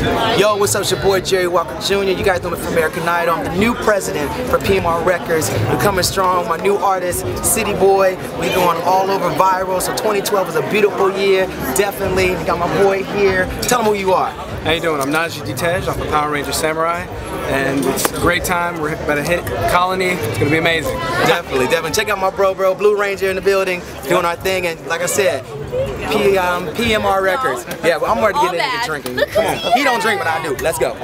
Yo, what's up? It's your boy Jheri Walker Jr. You guys know me from American Idol. I'm the new president for PMR Records. We're coming strong. My new artist, City Boy. We going all over viral. So 2012 was a beautiful year. Definitely. Got my boy here. Tell him who you are. How you doing? I'm Najee I'm the Power Ranger Samurai, and it's a great time. We're about to hit Colony. It's gonna be amazing. Definitely, definitely. Check out my bro, bro, Blue Ranger in the building, doing our thing, and like I said, P, um, PMR Records. Yeah, well, I'm ready to get into drinking. Come on, he don't drink, but I do. Let's go.